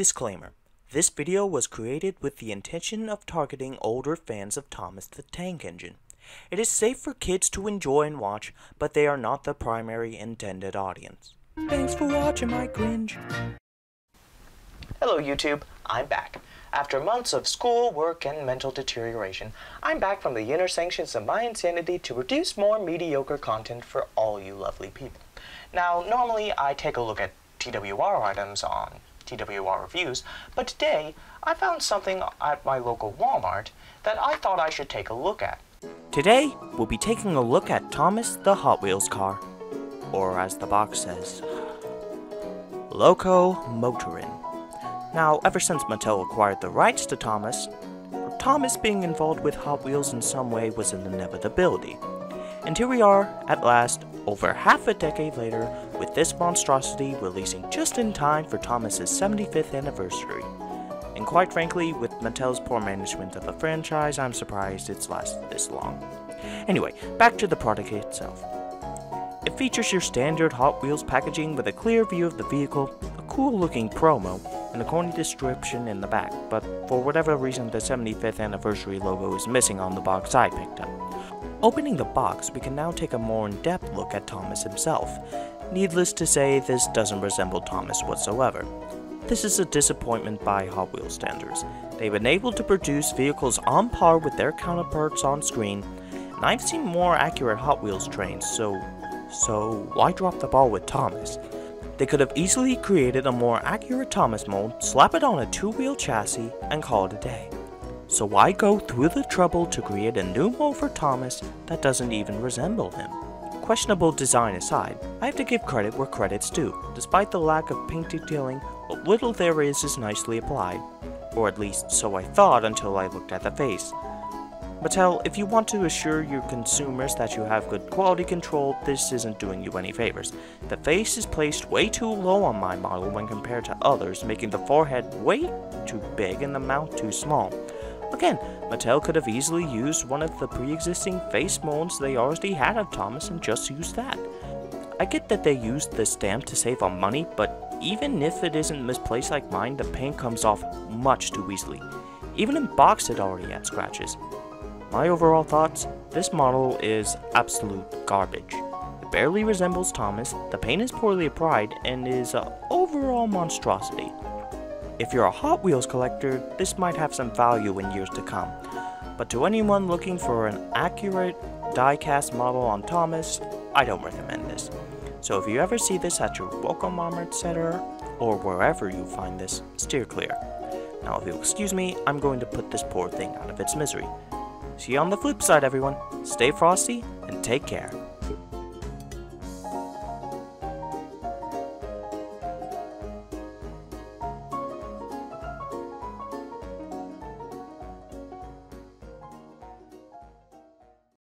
Disclaimer. This video was created with the intention of targeting older fans of Thomas the Tank Engine. It is safe for kids to enjoy and watch, but they are not the primary intended audience. Thanks for watching my cringe. Hello YouTube, I'm back. After months of school, work, and mental deterioration, I'm back from the inner sanctions of my insanity to produce more mediocre content for all you lovely people. Now, normally I take a look at TWR items on TWR reviews, but today I found something at my local Walmart that I thought I should take a look at. Today, we'll be taking a look at Thomas the Hot Wheels car, or as the box says, Loco Motorin. Now, ever since Mattel acquired the rights to Thomas, Thomas being involved with Hot Wheels in some way was an inevitability. And here we are, at last, over half a decade later, with this monstrosity releasing just in time for Thomas's 75th anniversary. And quite frankly, with Mattel's poor management of the franchise, I'm surprised it's lasted this long. Anyway, back to the product itself. It features your standard Hot Wheels packaging with a clear view of the vehicle, a cool looking promo, and a corny description in the back, but for whatever reason the 75th anniversary logo is missing on the box I picked up. Opening the box, we can now take a more in-depth look at Thomas himself. Needless to say, this doesn't resemble Thomas whatsoever. This is a disappointment by Hot Wheels standards. They've been able to produce vehicles on par with their counterparts on screen, and I've seen more accurate Hot Wheels trains, so... so why drop the ball with Thomas? They could have easily created a more accurate Thomas mold, slap it on a two-wheel chassis, and call it a day. So why go through the trouble to create a new mold for Thomas that doesn't even resemble him? Questionable design aside, I have to give credit where credit's due. Despite the lack of paint detailing, what little there is is nicely applied. Or at least, so I thought until I looked at the face. Mattel, if you want to assure your consumers that you have good quality control, this isn't doing you any favors. The face is placed way too low on my model when compared to others, making the forehead way too big and the mouth too small. Again, Mattel could have easily used one of the pre-existing face molds they already had of Thomas and just used that. I get that they used the stamp to save on money, but even if it isn't misplaced like mine, the paint comes off much too easily. Even in box it already had scratches. My overall thoughts, this model is absolute garbage. It barely resembles Thomas, the paint is poorly applied, and is an overall monstrosity. If you're a Hot Wheels collector, this might have some value in years to come. But to anyone looking for an accurate die-cast model on Thomas, I don't recommend this. So if you ever see this at your local Walmart center, or wherever you find this, steer clear. Now if you'll excuse me, I'm going to put this poor thing out of its misery. See you on the flip side everyone, stay frosty, and take care.